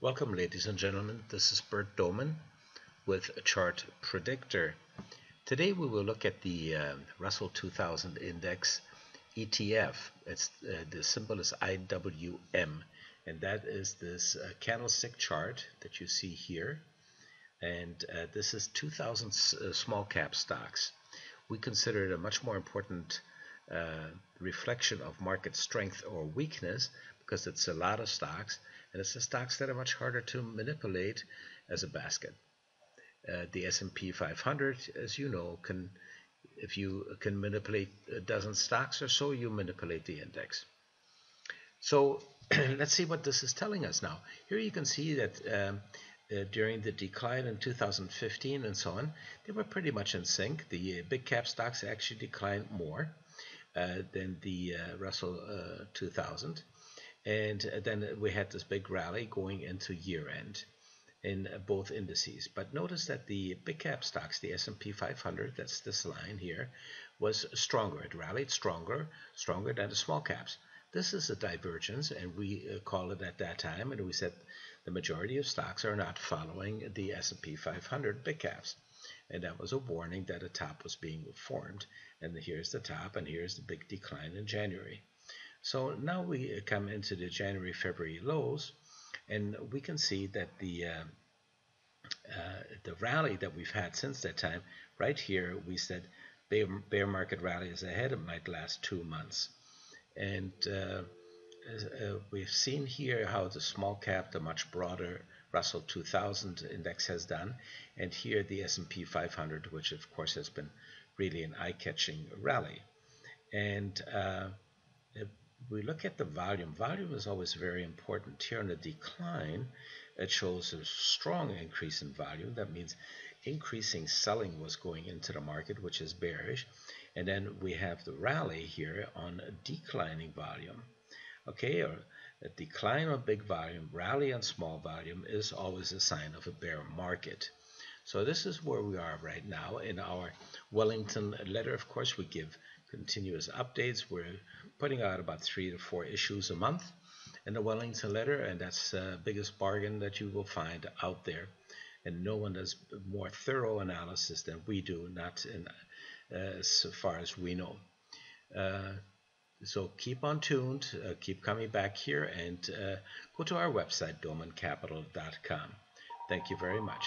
Welcome ladies and gentlemen, this is Bert Dohmen with chart predictor. Today we will look at the uh, Russell 2000 Index ETF. It's uh, the symbol is IWM and that is this uh, candlestick chart that you see here and uh, this is 2000 uh, small cap stocks. We consider it a much more important uh, reflection of market strength or weakness because it's a lot of stocks and it's the stocks that are much harder to manipulate as a basket. Uh, the S&P 500, as you know, can if you can manipulate a dozen stocks or so, you manipulate the index. So let's see what this is telling us now. Here you can see that um, uh, during the decline in 2015 and so on, they were pretty much in sync. The uh, big cap stocks actually declined more uh, than the uh, Russell uh, 2000. And then we had this big rally going into year end in both indices. But notice that the big cap stocks, the S&P 500, that's this line here, was stronger. It rallied stronger, stronger than the small caps. This is a divergence, and we uh, call it at that time, and we said the majority of stocks are not following the S&P 500 big caps. And that was a warning that a top was being formed. And here's the top, and here's the big decline in January. So now we come into the January, February lows, and we can see that the uh, uh, the rally that we've had since that time, right here, we said bear, bear market rally is ahead. It might last two months, and uh, uh we've seen here how the small cap, the much broader Russell 2000 index has done, and here the S&P 500, which of course has been really an eye-catching rally, and uh, we look at the volume, volume is always very important. Here on the decline, it shows a strong increase in volume. That means increasing selling was going into the market, which is bearish. And then we have the rally here on declining volume. Okay, or a decline on big volume, rally on small volume is always a sign of a bear market. So this is where we are right now in our Wellington letter. Of course, we give continuous updates. We're putting out about three to four issues a month in the Wellington letter, and that's the biggest bargain that you will find out there. And no one does more thorough analysis than we do, not in, uh, so far as we know. Uh, so keep on tuned, uh, keep coming back here, and uh, go to our website, dohmencapital.com. Thank you very much.